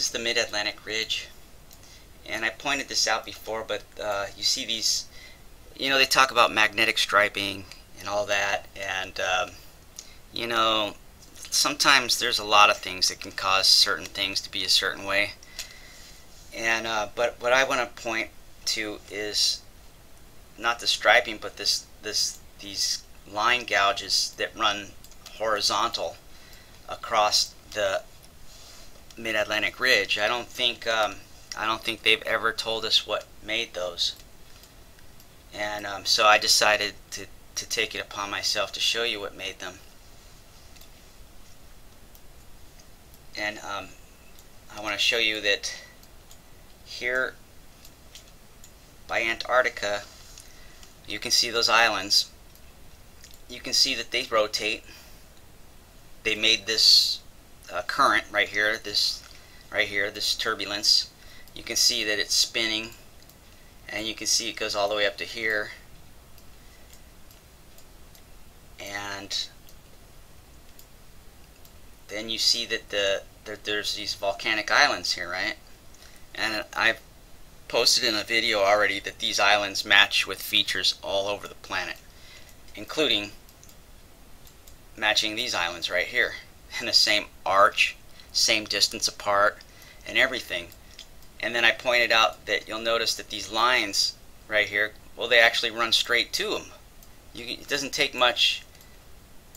is the Mid-Atlantic Ridge. And I pointed this out before, but uh, you see these, you know, they talk about magnetic striping and all that. And, um, you know, sometimes there's a lot of things that can cause certain things to be a certain way. And, uh, but what I want to point to is not the striping, but this, this, these line gouges that run horizontal across the Mid-Atlantic Ridge. I don't think um, I don't think they've ever told us what made those. And um, so I decided to, to take it upon myself to show you what made them. And um, I want to show you that here by Antarctica you can see those islands. You can see that they rotate. They made this uh, current right here, this right here, this turbulence. You can see that it's spinning and you can see it goes all the way up to here and then you see that the there, there's these volcanic islands here right and I've posted in a video already that these islands match with features all over the planet including matching these islands right here in the same arch, same distance apart, and everything. And then I pointed out that you'll notice that these lines right here, well, they actually run straight to them. You, it doesn't take much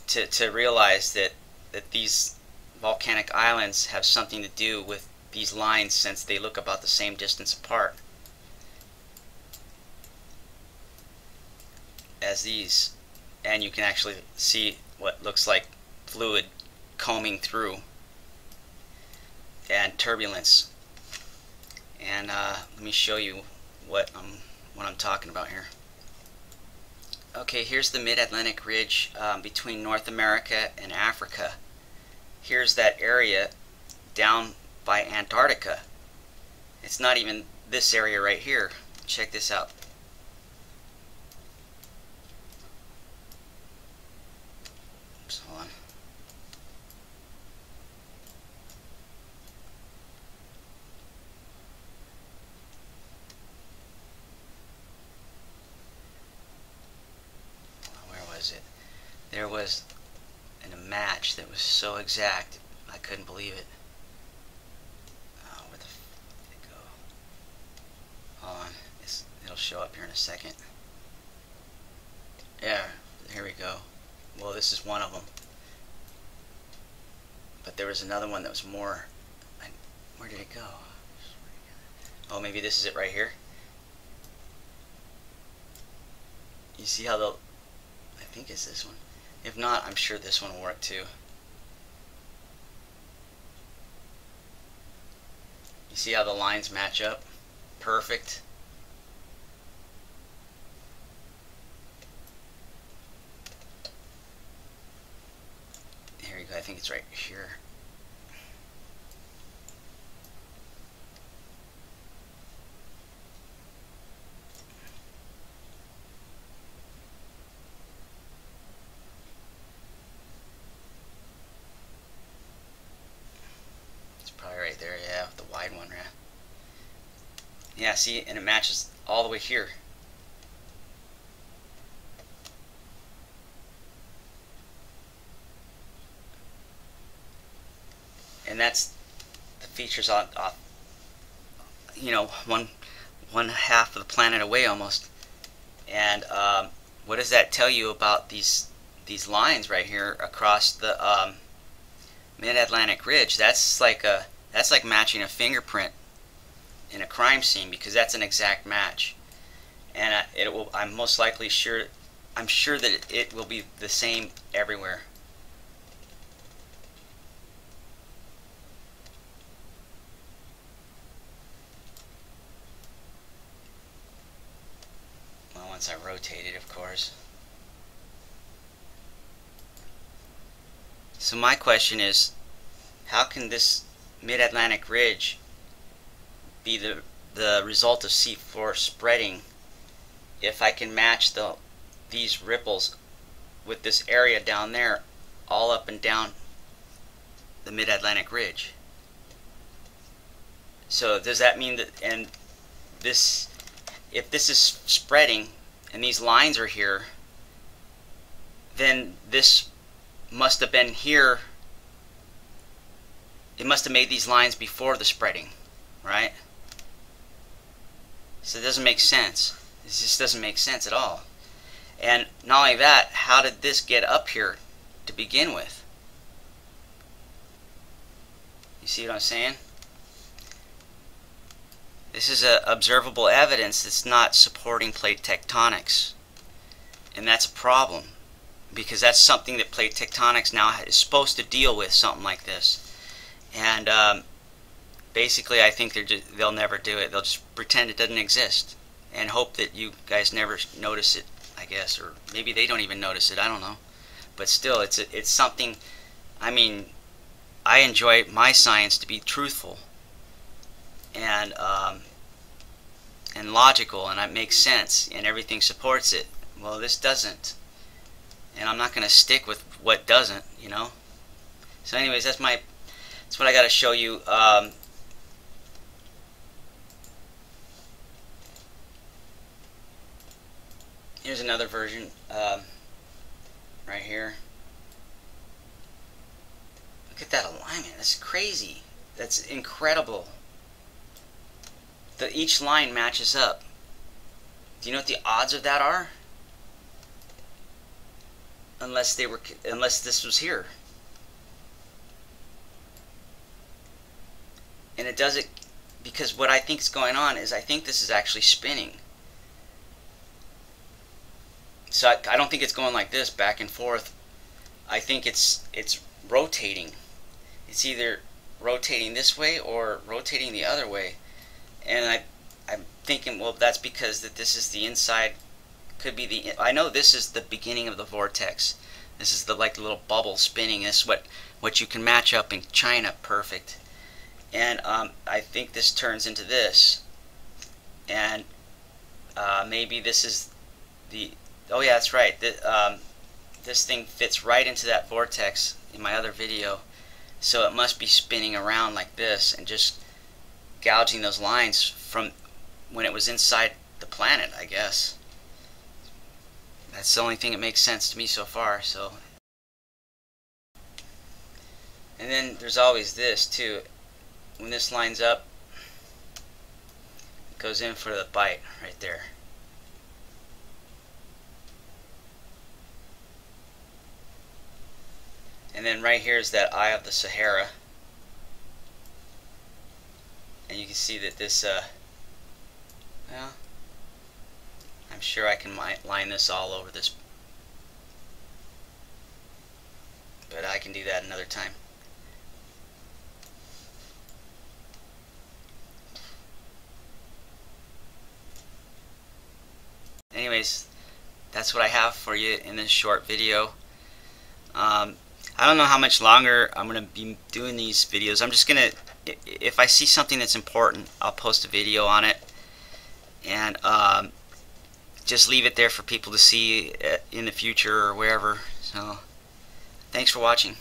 to, to realize that, that these volcanic islands have something to do with these lines since they look about the same distance apart as these. And you can actually see what looks like fluid combing through and turbulence. And uh, let me show you what I'm what I'm talking about here. Okay here's the mid-Atlantic ridge um, between North America and Africa. Here's that area down by Antarctica. It's not even this area right here. Check this out there was in a match that was so exact, I couldn't believe it. Oh, where the f did it go? Hold on, it's, it'll show up here in a second. Yeah, here we go. Well, this is one of them. But there was another one that was more... I, where did it go? Oh, maybe this is it right here. You see how the... I think it's this one. If not, I'm sure this one will work too. You see how the lines match up? Perfect. Here you go, I think it's right here. Yeah, see, and it matches all the way here. And that's the features on, uh, you know, one one half of the planet away almost. And um, what does that tell you about these these lines right here across the um, Mid-Atlantic Ridge? That's like a that's like matching a fingerprint in a crime scene because that's an exact match. And I, it will, I'm most likely sure, I'm sure that it, it will be the same everywhere. Well, once I rotate it, of course. So my question is, how can this mid-Atlantic ridge be the, the result of seafloor spreading if I can match the these ripples with this area down there all up and down the mid-Atlantic ridge. So does that mean that, and this, if this is spreading and these lines are here, then this must have been here. It must have made these lines before the spreading, right? So it doesn't make sense. This just doesn't make sense at all. And not only that, how did this get up here to begin with? You see what I'm saying? This is a observable evidence that's not supporting plate tectonics. And that's a problem because that's something that plate tectonics now is supposed to deal with, something like this. And um, basically, I think they're just, they'll never do it. They'll just pretend it doesn't exist and hope that you guys never notice it, I guess, or maybe they don't even notice it. I don't know. But still, it's it's something. I mean, I enjoy my science to be truthful and um, and logical, and it makes sense, and everything supports it. Well, this doesn't, and I'm not going to stick with what doesn't, you know. So, anyways, that's my that's what I got to show you. Um, here's another version um, right here. Look at that alignment. That's crazy. That's incredible. The, each line matches up. Do you know what the odds of that are? Unless they were, unless this was here. And it does it because what I think is going on is I think this is actually spinning. So I, I don't think it's going like this back and forth. I think it's it's rotating. It's either rotating this way or rotating the other way. And I I'm thinking well that's because that this is the inside could be the I know this is the beginning of the vortex. This is the like the little bubble spinning. This is what what you can match up in China perfect. And um, I think this turns into this. And uh, maybe this is the Oh yeah, that's right. The, um, this thing fits right into that vortex in my other video. So it must be spinning around like this and just gouging those lines from when it was inside the planet, I guess. That's the only thing that makes sense to me so far, so. And then there's always this too. When this lines up, it goes in for the bite right there. And then right here is that eye of the Sahara. And you can see that this, uh, well, I'm sure I can line this all over this. But I can do that another time. Anyways, that's what I have for you in this short video. Um, I don't know how much longer I'm going to be doing these videos. I'm just going to, if I see something that's important, I'll post a video on it. And um, just leave it there for people to see uh, in the future or wherever. So, thanks for watching.